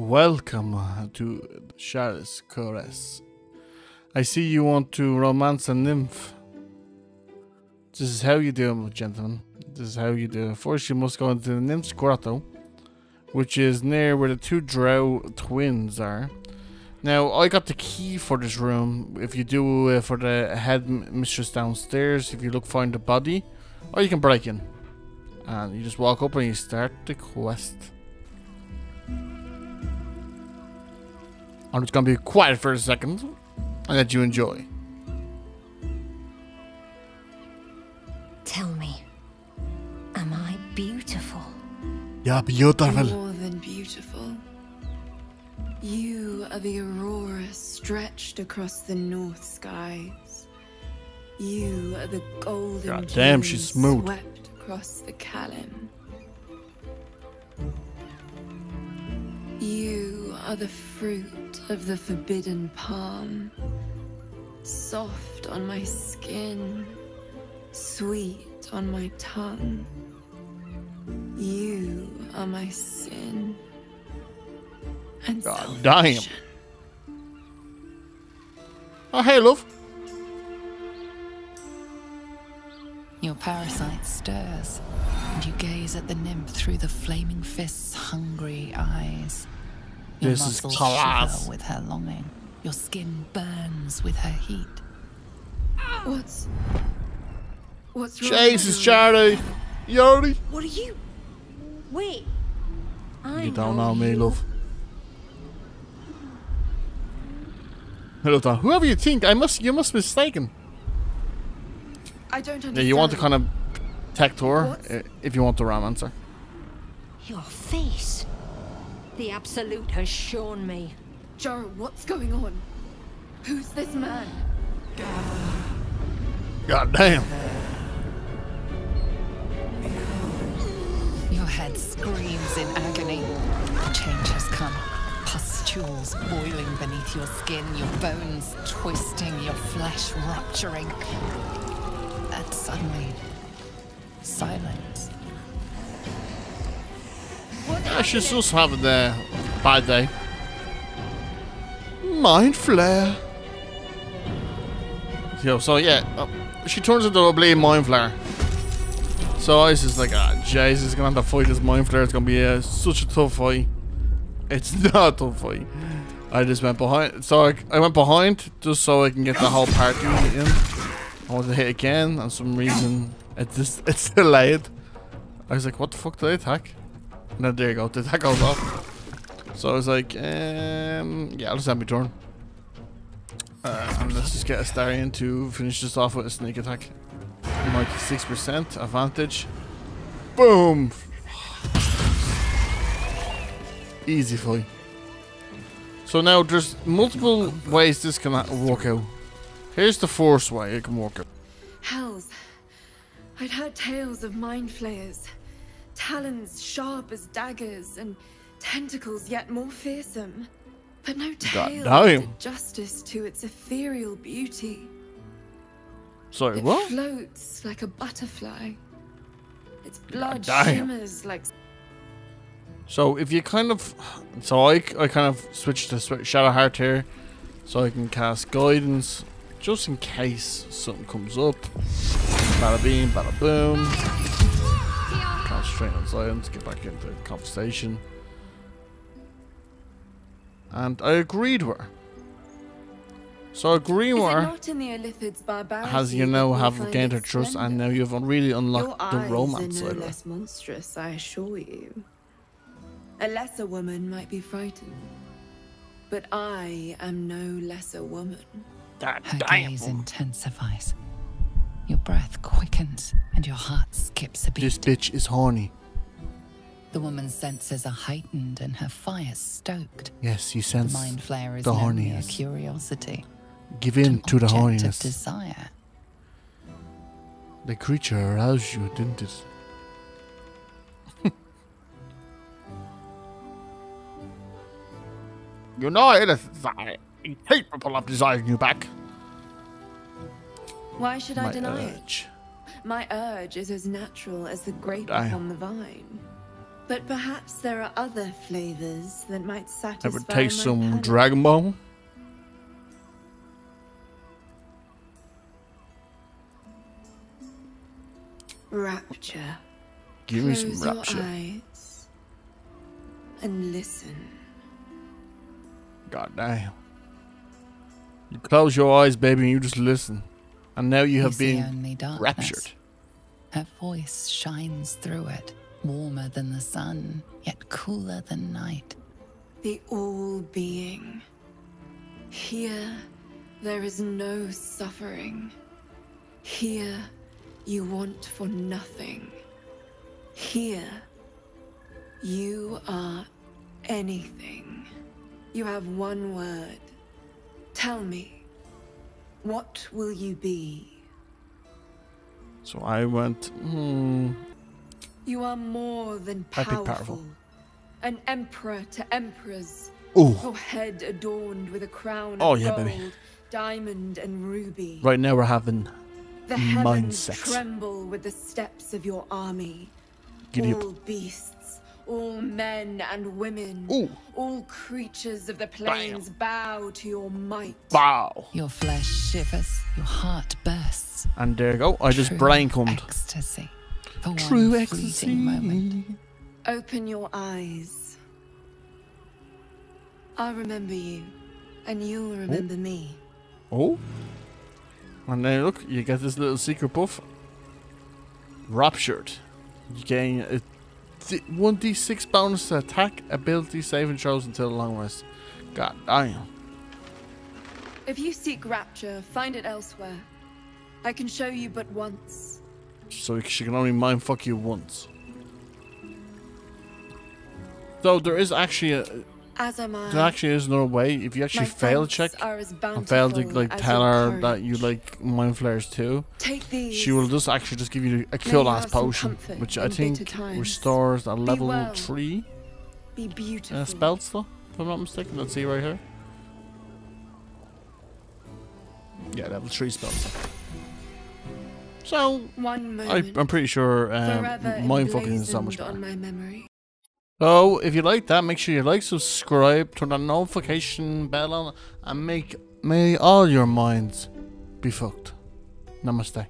Welcome to Sharess' Caress. I see you want to romance a nymph. This is how you do it, gentlemen. This is how you do it. First, you must go into the nymph's grotto, which is near where the two drow twins are. Now, I got the key for this room. If you do uh, for the head mistress downstairs, if you look find the body, or you can break in. And you just walk up and you start the quest. I'm just gonna be quiet for a second and let you enjoy. Tell me, am I beautiful? Yeah, beautiful. More than beautiful. You are the aurora stretched across the north skies. You are the golden God damn, she's smooth. swept across the Callan. You are the fruit of the forbidden palm, soft on my skin, sweet on my tongue. You are my sin. And God damn. salvation. Oh, hey, love. Your parasite stirs, and you gaze at the nymph through the flaming fist's hungry eyes. Your This is muscles class. with her longing. Your skin burns with her heat. What's what's wrong? Jesus, Madeline? Charlie. Yori. What are you? Wait. I You don't know me, love. Hello, Tom. Whoever you think, I must, you must be mistaken. I don't understand. Yeah, you want to kind of protect her What? uh, if you want the romance her. Your face. The Absolute has shown me. Jaro, what's going on? Who's this man? God damn. Your head screams in agony. The Change has come. Pustules boiling beneath your skin, your bones twisting, your flesh rupturing. And suddenly, silence. She's just having a bad day. Mind flayer. Yo, so yeah, uh, she turns into a blade mind flayer. So I was just like, ah, Jesus, gonna have to fight this mind flayer. It's gonna be uh, such a tough fight. It's not a tough fight. I just went behind. So I, I went behind just so I can get the whole party in. I wanted to hit again, and some reason it just it's delayed. I was like, what the fuck did I attack? Then there you go, the attack goes off. So I was like, um, yeah, I'll just have me turn. Uh, and let's just get Astarion to finish this off with a sneak attack. 96% advantage. Boom! Easy fight. So now there's multiple ways this can work out. Here's the first way it can work out. Hells. I'd heard tales of mind flayers. Talons sharp as daggers and tentacles yet more fearsome. But no God damn. did justice to its ethereal beauty. Sorry, It what? floats like a butterfly. Its blood shimmers like So if you kind of, so I, I kind of switched to sw- Shadowheart here, so I can cast guidance just in case something comes up. Bada beam, bada boom. Concentrate on silence, get back into conversation. And I agreed with her. So agreeing Is with it her not in the Illithid's barbarity has you that now have gained her trust, and now you've really Your unlocked the romance are side no of her. less monstrous, I assure you. A lesser woman might be frightened, but I am no lesser woman. That Her damn. gaze intensifies. Your breath quickens, and your heart skips a beat. This bitch is horny. The woman's senses are heightened and her fire stoked. Yes, you The sense mind flayer is the horniness. curiosity. Give in to the horniness. desire. The creature aroused you, didn't it? you know it is I incapable of desiring you back. Why should I My deny it? My urge is as natural as the grape Damn. upon the vine. But perhaps there are other flavors that might satisfy Ever taste some palate. Dragon Ball? Rapture. Give me Close some your rapture. eyes and listen. God damn. You close your eyes, baby, and you just listen. And now you have see been only darkness. raptured. Her voice shines through it, warmer than the sun, yet cooler than night. The all being. Here, there is no suffering. Here, you want for nothing. Here, you are anything. You have one word. Tell me, what will you be? So I went, hmm, You are more than powerful. powerful. An emperor to emperors. ooh. Your head adorned with a crown Oh, of yeah, gold, baby. diamond, and ruby. Right now we're having, The mind heavens sex. tremble with the steps of your army. Giddy all up. beasts, all men and women, Ooh. all creatures of the plains bow to your might. Bow. Your flesh shivers, your heart bursts. And there you go. I just True brain cummed. Ecstasy. For True one ecstasy. moment. Open your eyes. I'll remember you, and you'll remember me. Oh. And then look, you get this little secret buff. Raptured. You gain a d- 1d6 bonus to attack, ability, saving throws until the long rest. God damn. If you seek rapture, find it elsewhere. I can show you but once. So she can only mind fuck you once. So there is actually a As am I. there actually is another way. If you actually My fail a check and fail to like tell her that you like mind flayers too, she will just actually just give you a cool ass potion, which I think restores a level well. three be beautiful. uh, spell slot. If I'm not mistaken, let's see right here. Yeah, level three spells. So One I, I'm pretty sure um, mind fucking is so much better. So, if you like that, make sure you like, subscribe, turn that notification bell on, and make may all your minds be fucked. Namaste.